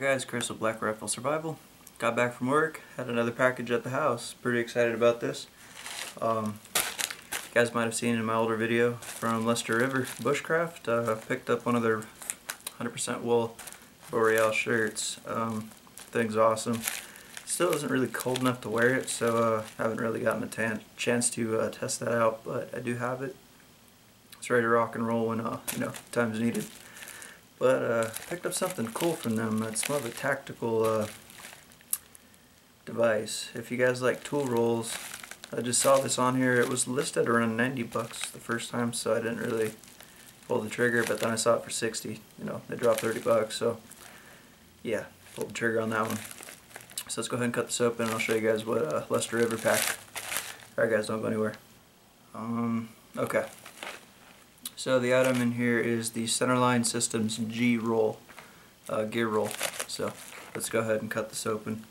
Guys, Chris with Black Rifle Survival. Got back from work, had another package at the house. Pretty excited about this. Um, you guys might have seen in my older video from Lester River Bushcraft. Uh, picked up one of their 100% wool Boreal shirts. Um, thing's awesome. Still isn't really cold enough to wear it, so uh, haven't really gotten a chance to uh, test that out, but I do have it. It's ready to rock and roll when uh, you know time's needed. But uh, picked up something cool from them. It's more of a tactical uh, device. If you guys like tool rolls, I just saw this on here. It was listed around 90 bucks the first time, so I didn't really pull the trigger. But then I saw it for 60. You know, they dropped 30 bucks, so yeah, pulled the trigger on that one. So let's go ahead and cut this open, and I'll show you guys what uh, Lester River pack. Alright guys, don't go anywhere. Um, okay. So the item in here is the Centerline Systems G roll, uh, gear roll. So let's go ahead and cut this open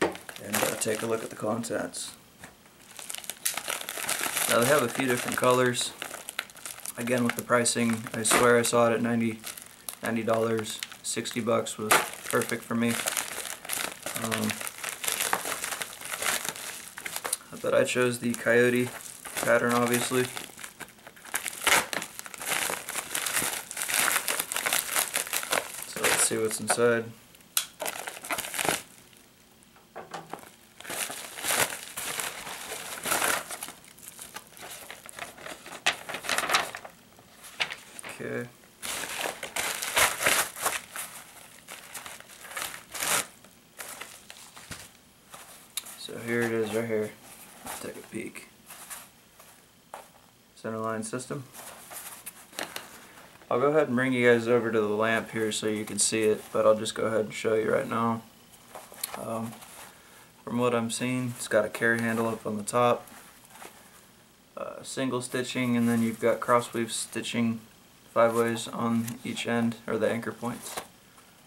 and uh, take a look at the contents. Now they have a few different colors. Again with the pricing, I swear I saw it at 90 $90. 60 bucks was perfect for me. Um, but I chose the coyote pattern obviously. See what's inside. Okay. So here it is right here. Let's take a peek. Centerline system. I'll go ahead and bring you guys over to the lamp here so you can see it, but I'll just go ahead and show you right now. Um, from what I'm seeing, it's got a carry handle up on the top, uh, single stitching, and then you've got crossweave stitching five ways on each end, or the anchor points. It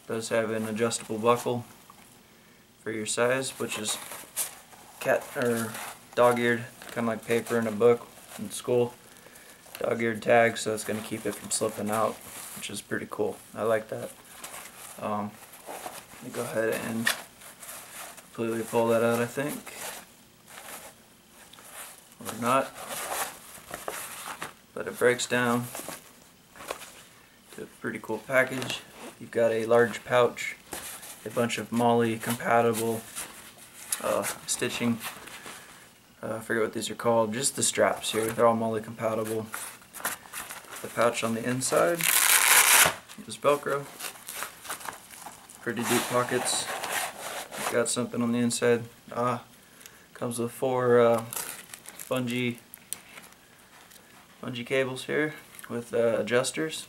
does have an adjustable buckle for your size, which is cat or dog-eared, kind of like paper in a book in school dog-eared tag so it's going to keep it from slipping out which is pretty cool. I like that. Um, let me go ahead and completely pull that out I think. Or not. But it breaks down to a pretty cool package. You've got a large pouch a bunch of MOLLE compatible uh, stitching uh, I forget what these are called, just the straps here, they're all MOLLE compatible. The pouch on the inside. Is Velcro, pretty deep pockets, got something on the inside, ah, comes with four uh, bungee, bungee cables here with uh, adjusters,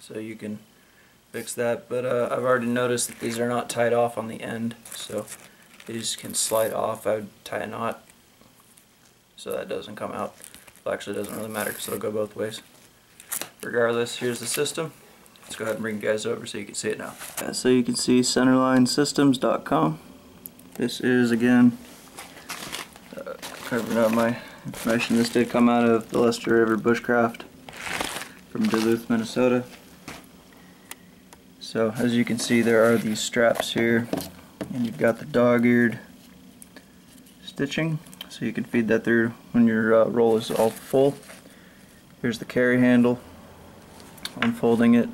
so you can fix that, but uh, I've already noticed that these are not tied off on the end, so these can slide off. I would tie a knot so that doesn't come out. Well, actually, it doesn't really matter because it'll go both ways. Regardless, here's the system. Let's go ahead and bring you guys over so you can see it now. Yeah, so you can see centerlinesystems.com. This is, again, uh, covering up my information. This did come out of the Lester River Bushcraft from Duluth, Minnesota. So, as you can see, there are these straps here and you've got the dog-eared stitching so you can feed that through when your uh, roll is all full. Here's the carry handle unfolding it.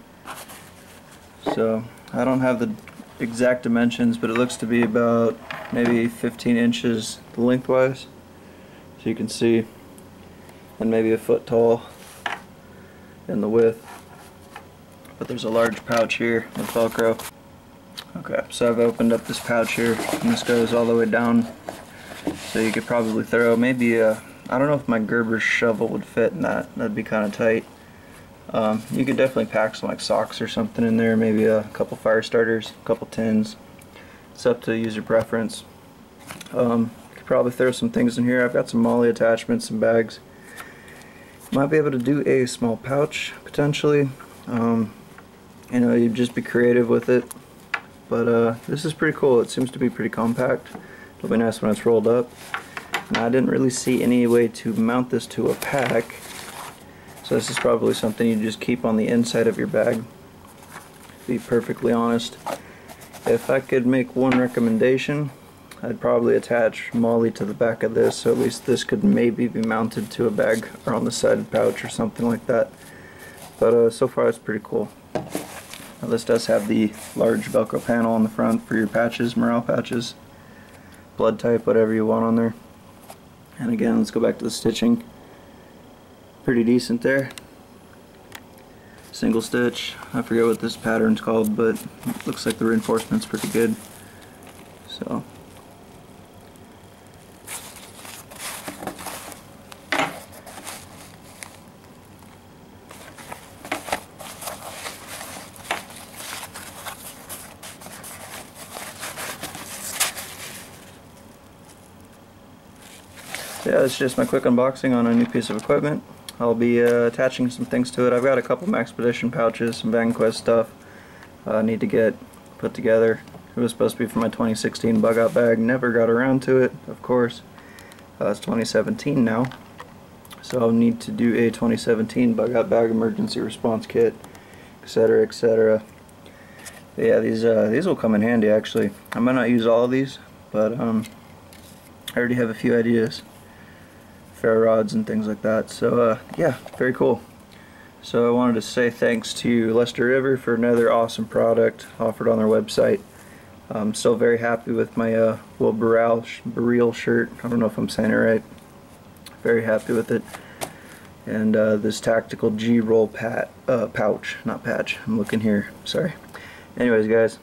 So I don't have the exact dimensions but it looks to be about maybe 15 inches lengthwise. So you can see and maybe a foot tall in the width. But there's a large pouch here with velcro Okay, so I've opened up this pouch here, and this goes all the way down. So you could probably throw maybe a, I don't know if my Gerber shovel would fit in that. That'd be kind of tight. Um, you could definitely pack some like socks or something in there, maybe a couple fire starters, a couple tins. It's up to user preference. Um, you could probably throw some things in here. I've got some MOLLE attachments, and bags. Might be able to do a small pouch potentially. Um, you know, you'd just be creative with it. But uh, this is pretty cool. It seems to be pretty compact. It'll be nice when it's rolled up. Now I didn't really see any way to mount this to a pack. So this is probably something you just keep on the inside of your bag. To be perfectly honest. If I could make one recommendation, I'd probably attach MOLLE to the back of this, so at least this could maybe be mounted to a bag or on the side pouch or something like that. But uh, so far it's pretty cool. Now this does have the large Velcro panel on the front for your patches, morale patches, blood type, whatever you want on there. And again, let's go back to the stitching. Pretty decent there. Single stitch. I forget what this pattern's called, but looks like the reinforcement's pretty good. So yeah, it's just my quick unboxing on a new piece of equipment. I'll be uh, attaching some things to it. I've got a couple Maxpedition pouches, some VanQuest stuff I uh, need to get put together. It was supposed to be for my 2016 bug out bag. Never got around to it, of course. Uh, it's 2017 now. So I'll need to do a 2017 bug out bag emergency response kit, etc., etc. Yeah, these uh, these will come in handy actually. I might not use all of these, but um, I already have a few ideas ferro rods and things like that. So uh, yeah, very cool. So I wanted to say thanks to Lester River for another awesome product offered on their website. I'm still very happy with my uh, Will Burrell, Burrell shirt. I don't know if I'm saying it right. Very happy with it. And uh, this tactical G-roll pat uh, pouch, not patch. I'm looking here. Sorry. Anyways, guys,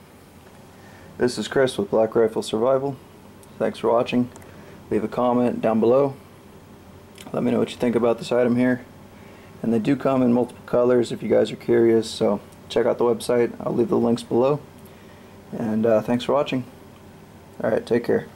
this is Chris with Black Rifle Survival. Thanks for watching. Leave a comment down below. Let me know what you think about this item here. And they do come in multiple colors if you guys are curious, so check out the website. I'll leave the links below. And uh, thanks for watching. Alright, take care.